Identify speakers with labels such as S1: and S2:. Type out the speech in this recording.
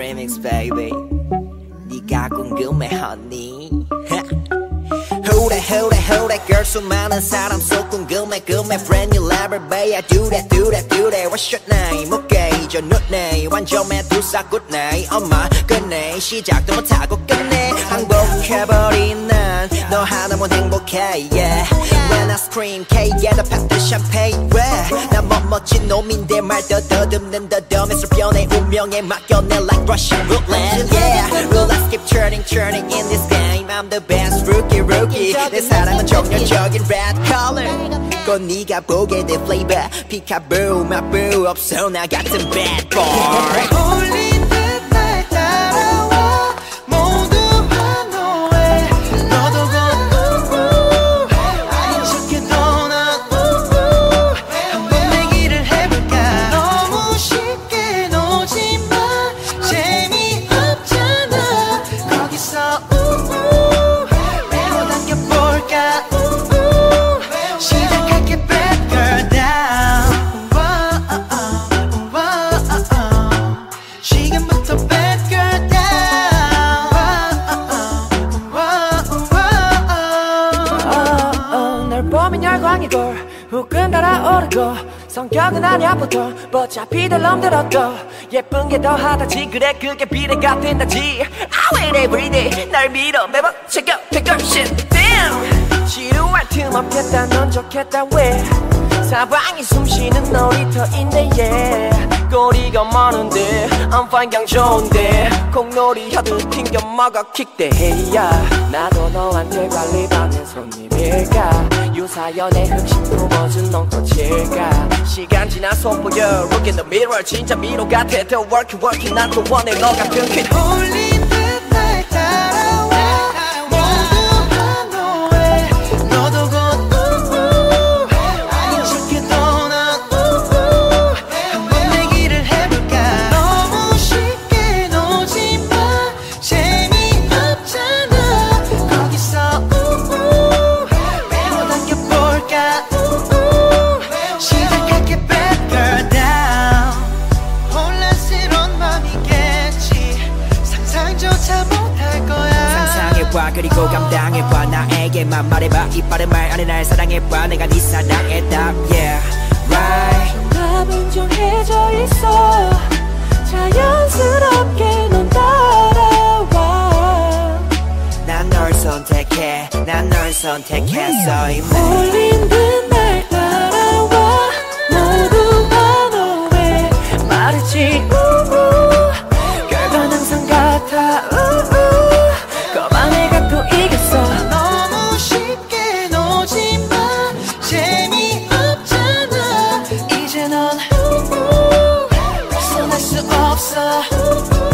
S1: remix baby 네가 궁금해 honey Who that who that who that girl 수많은 사람 속 궁금해 금해 friend you never be I do that do that do that What's your name okay 저 눈에 완전 메두사 night 엄마 끝내 시작도 못하고 끝내 항복해버린 난너 하나면 행복해 yeah When I scream K yeah 나 팍드 샴페인 왜난 멋진 놈인데 말 더더듬는 더듬해서 변해 운명에 맡겨내 like Russian roulette yeah Roulette keep turning turning in this game I'm the best rookie rookie 내 사랑은 정열적인 red color 꼭 네가 보게 돼 flavor 피카부 마부 없어 나 같은 bad boy
S2: 보면 열광이고 후끈 달아오르고 성격은 아니야 보통. 어차피 될 놈들어 도 예쁜 게 더하다지 그래 그게 비례가 된다지. I wait every day. 날 밀어 매번 챙겨 take damn 지루할 틈 없겠다. 넌 좋겠다. 왜? 사방이 숨쉬는 놀이터인데 yeah. 꼬리가 많은데 I'm fine 그냥 좋은데. 콩놀이 하듯 튕겨 막아 킥대 해야 나도 너한테 관리받는 손님일까? 유사연의 흑심 품어준 넌 거칠까? 시간 지나 손보여. Look in the mirror. 진짜 미로 같아. 더 work work 난또 원해. 너 같은 퀸
S3: 홀린 듯날 따
S1: 그리고 감당해봐. 나에게만 말해봐. 이 빠른 말 안에 날 사랑해봐. 내가 네 사랑의 답 yeah right.
S2: 답은 정해져 있어. 자연스럽게 넌 따라와.
S1: 난 널 선택해. 난 널 선택했어. 이미
S2: 홀린
S3: closer.